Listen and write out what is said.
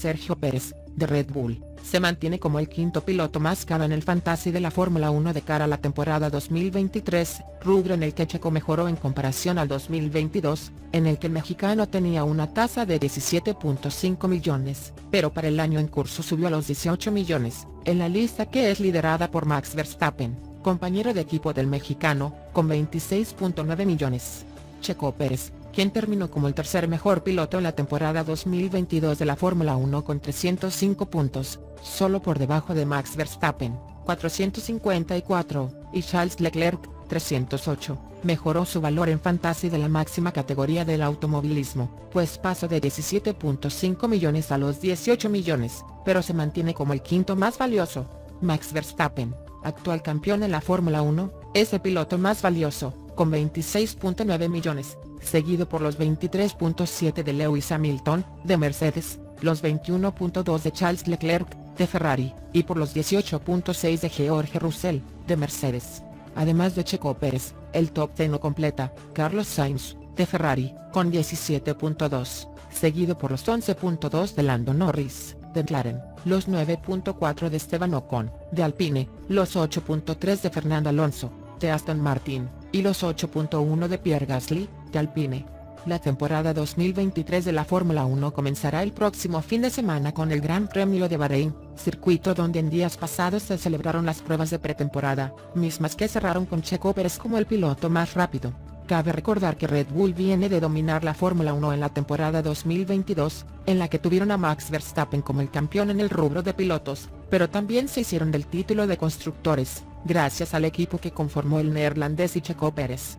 Sergio Pérez, de Red Bull, se mantiene como el quinto piloto más caro en el Fantasy de la Fórmula 1 de cara a la temporada 2023, rubro en el que Checo mejoró en comparación al 2022, en el que el mexicano tenía una tasa de 17.5 millones, pero para el año en curso subió a los 18 millones, en la lista que es liderada por Max Verstappen, compañero de equipo del mexicano, con 26.9 millones. Checo Pérez, quien terminó como el tercer mejor piloto en la temporada 2022 de la Fórmula 1 con 305 puntos, solo por debajo de Max Verstappen, 454, y Charles Leclerc, 308, mejoró su valor en fantasy de la máxima categoría del automovilismo, pues pasó de 17.5 millones a los 18 millones, pero se mantiene como el quinto más valioso. Max Verstappen, actual campeón en la Fórmula 1, es el piloto más valioso, con 26.9 millones, seguido por los 23.7 de Lewis Hamilton, de Mercedes, los 21.2 de Charles Leclerc, de Ferrari, y por los 18.6 de George Russell, de Mercedes. Además de Checo Pérez, el top 10 no completa, Carlos Sainz, de Ferrari, con 17.2, seguido por los 11.2 de Lando Norris, de McLaren, los 9.4 de Esteban Ocon, de Alpine, los 8.3 de Fernando Alonso, de Aston Martin, y los 8.1 de Pierre Gasly, Alpine. La temporada 2023 de la Fórmula 1 comenzará el próximo fin de semana con el Gran Premio de Bahrein, circuito donde en días pasados se celebraron las pruebas de pretemporada, mismas que cerraron con Checo Pérez como el piloto más rápido. Cabe recordar que Red Bull viene de dominar la Fórmula 1 en la temporada 2022, en la que tuvieron a Max Verstappen como el campeón en el rubro de pilotos, pero también se hicieron del título de constructores, gracias al equipo que conformó el neerlandés y Checo Pérez.